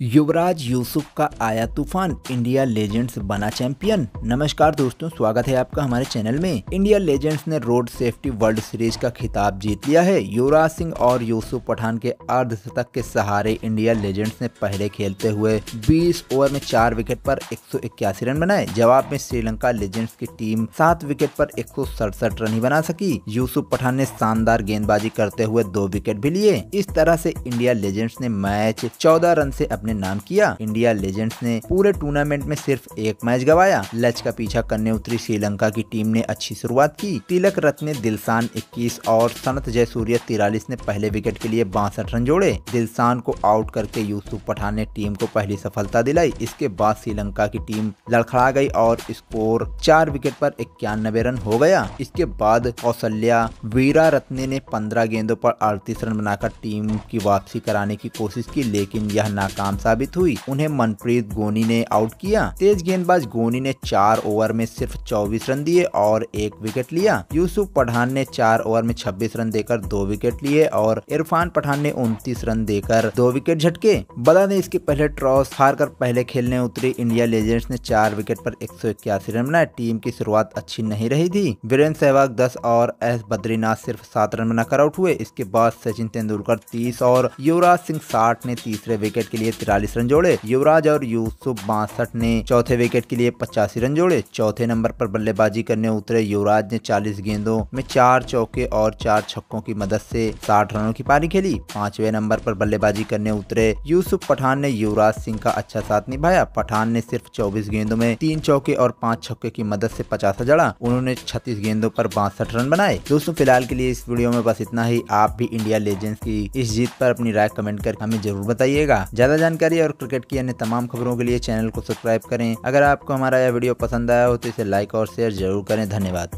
युवराज यूसुफ का आया तूफ़ान, इंडिया लेजेंड्स बना चैंपियन। नमस्कार दोस्तों, स्वागत है आपका हमारे चैनल में। इंडिया लेजेंड्स ने रोड सेफ्टी वर्ल्ड सीरीज़ का खिताब जीत लिया है। युवराज सिंह और यूसुफ पठान के अर्धशतक के सहारे इंडिया लेजेंड्स ने पहले खेलते हुए 20 ओवर में चार विकेट पर एक सौ इक्यासी रन बनाए। जवाब में श्रीलंका लेजेंड्स की टीम सात विकेट पर एक सौ सड़सठ रन ही बना सकी। यूसुफ पठान ने शानदार गेंदबाजी करते हुए दो विकेट भी लिए। इस तरह से इंडिया लेजेंड्स ने मैच चौदह रन से अपने नाम किया। इंडिया लेजेंड्स ने पूरे टूर्नामेंट में सिर्फ़ एक मैच गवाया। लच का पीछा करने उतरी श्रीलंका की टीम ने अच्छी शुरुआत की। तिलक रत्न दिलसान 21 और सनत जयसूर्य तिरालीस ने पहले विकेट के लिए बासठ रन जोड़े। दिलसान को आउट करके यूसुफ पठान ने टीम को पहली सफलता दिलाई। इसके बाद श्रीलंका की टीम लड़खड़ा गई और स्कोर चार विकेट पर इक्यानबे रन हो गया। इसके बाद कौशल्या वीरा रत्ने ने पंद्रह गेंदों पर अड़तीस रन बनाकर टीम की वापसी कराने की कोशिश की, लेकिन यह नाकाम साबित हुई। उन्हें मनप्रीत गोनी ने आउट किया। तेज गेंदबाज गोनी ने चार ओवर में सिर्फ़ 24 रन दिए और एक विकेट लिया। यूसुफ पठान ने चार ओवर में 26 रन देकर दो विकेट लिए और इरफान पठान ने उनतीस रन देकर दो विकेट झटके। बता ने इसके पहले टॉस हार कर पहले खेलने उतरी। इंडिया लेजेंड्स ने चार विकेट पर एक सौ इक्यासी रन बनाए। टीम की शुरुआत अच्छी नहीं रही थी। वीरेंद्र सहवाग दस और एस बद्रीनाथ सिर्फ़ सात रन बनाकर आउट हुए। इसके बाद सचिन तेंदुलकर तीस और युवराज सिंह साठ ने तीसरे विकेट के लिए तिरालीस रन जोड़े। युवराज और यूसुफ बासठ ने चौथे विकेट के लिए पचासी रन जोड़े। चौथे नंबर पर बल्लेबाजी करने उतरे युवराज ने 40 गेंदों में चार चौके और चार छक्कों की मदद से 60 रनों की पारी खेली। पांचवे नंबर पर बल्लेबाजी करने उतरे यूसुफ पठान ने युवराज सिंह का अच्छा साथ निभाया। पठान ने सिर्फ़ चौबीस गेंदों में तीन चौके और पाँच छक्के की मदद से पचास जड़ा। उन्होंने छत्तीस गेंदों पर बासठ रन बनाए। दोस्तों, फ़िलहाल के लिए इस वीडियो में बस इतना ही। आप भी इंडिया लेजेंड्स की इस जीत पर अपनी राय कमेंट कर हमें ज़रूर बताइएगा। ज़्यादा जानकारी जानकारी और क्रिकेट की अन्य तमाम खबरों के लिए चैनल को सब्सक्राइब करें। अगर आपको हमारा यह वीडियो पसंद आया हो तो इसे लाइक और शेयर ज़रूर करें। धन्यवाद।